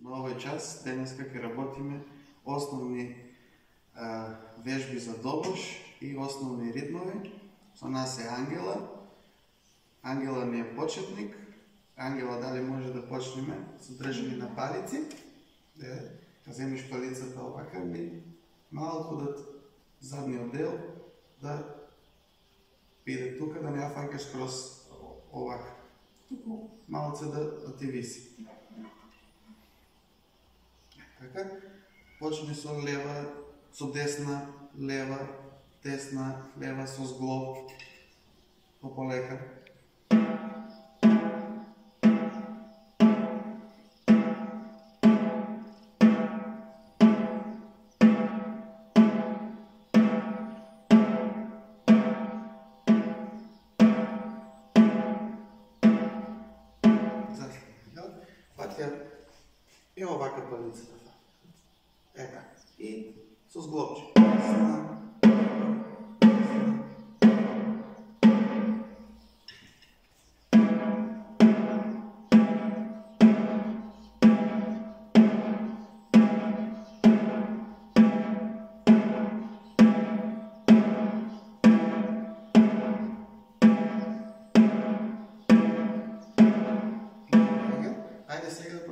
На овој час денеска ќе работиме основни а, вежби за добош и основни ритмови. Со нас е Ангела. Ангела ми е почетник. Ангела, дали може да почнеме со држање на палици? Де, да земиш палицата овака и малку да задниот дел да биде тука, да не ја фаќаш скроз овака. Туку малце да, да ти виси. Така, почни со лева, со десна, лева, десна, лева, со зглоб, полека. Фатја е овака палицата. И со зглобче. Ајде сега да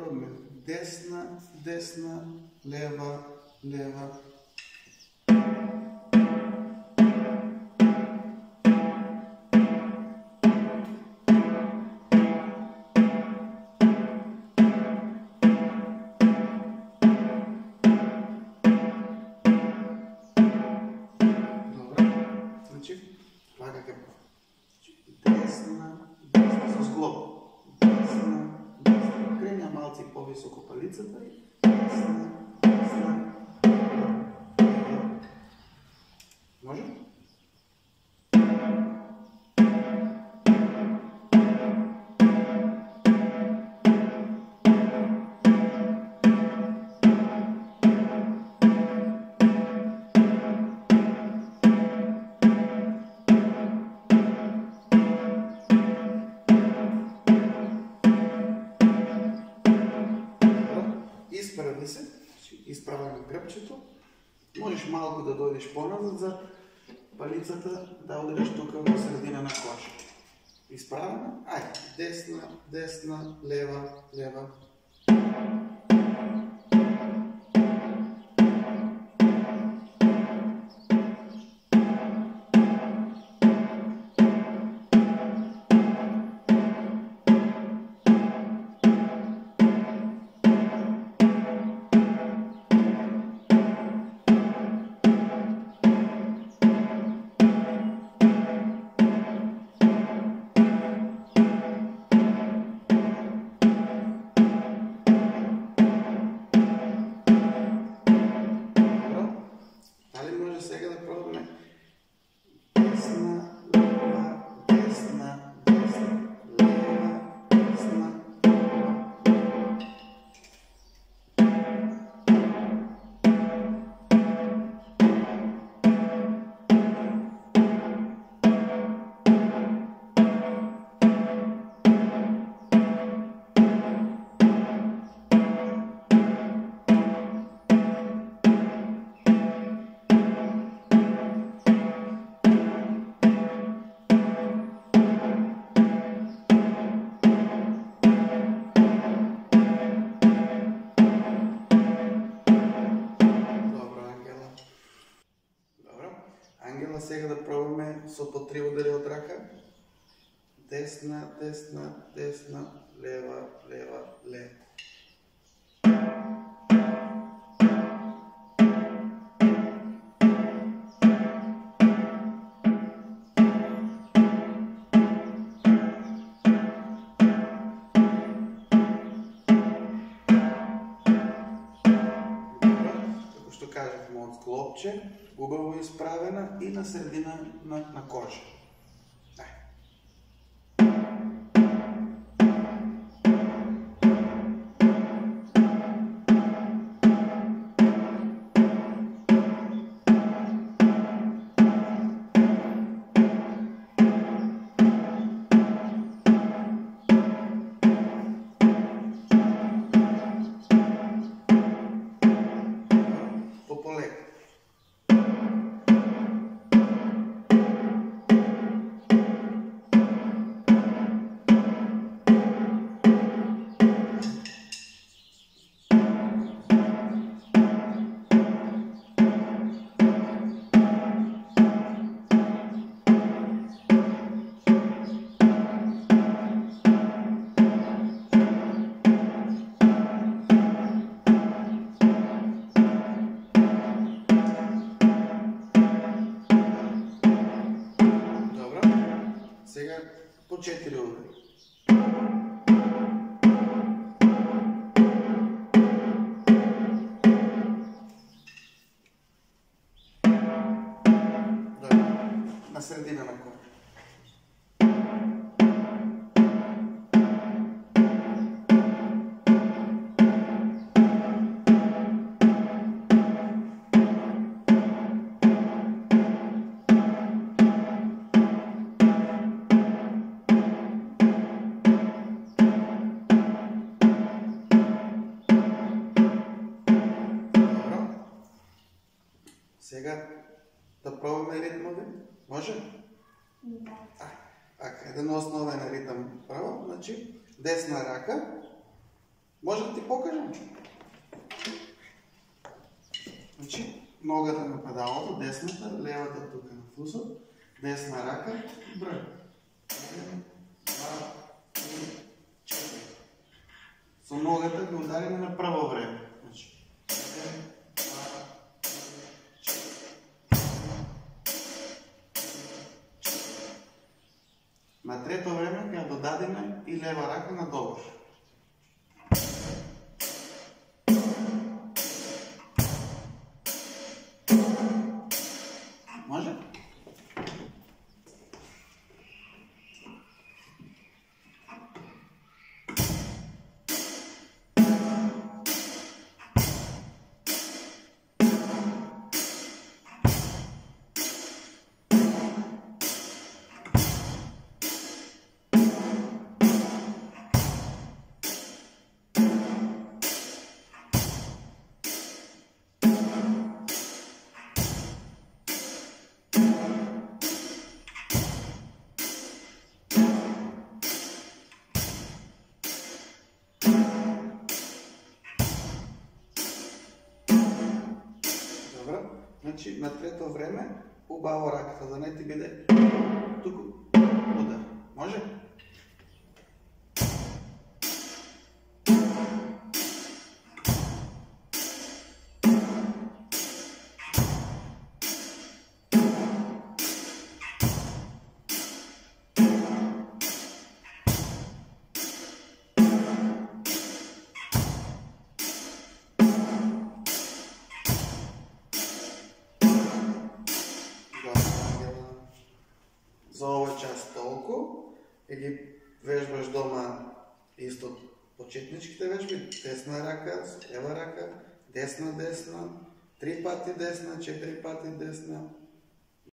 вака ќе Десна, десна со зглоб. Десна, десна. Кренја малци повисоко палицата и десна, десна. Може? Изправяме гръбчето. Можеш малко да дойдеш по-назад за палицата, да удариш тук в средина на коша. Изправена, ай, десна, десна, лева, лева. Сега да пробваме со по три удари од рака. Десна, десна, десна, лева, лева, лева. Кажавме од склопче, убаво исправена и на средина на, на кожа. Сега по 4 удари. Може? Да. А, а, един основен ритъм право, значи десна рака. Може да ти покажем? Значи ногата на педалото, десната, левата тук на флуса, десна рака, брой. Един, два, три, четири. Со ногата ги удариме на право време. Значи, един, додадеме и лева Значи на трето време убаво раката, да не ти биде тук удар. Може? Толку. И ги вежбаш дома исто почетничките вежби. Десна рака, лева рака, десна, десна, три пати десна, четири пати десна,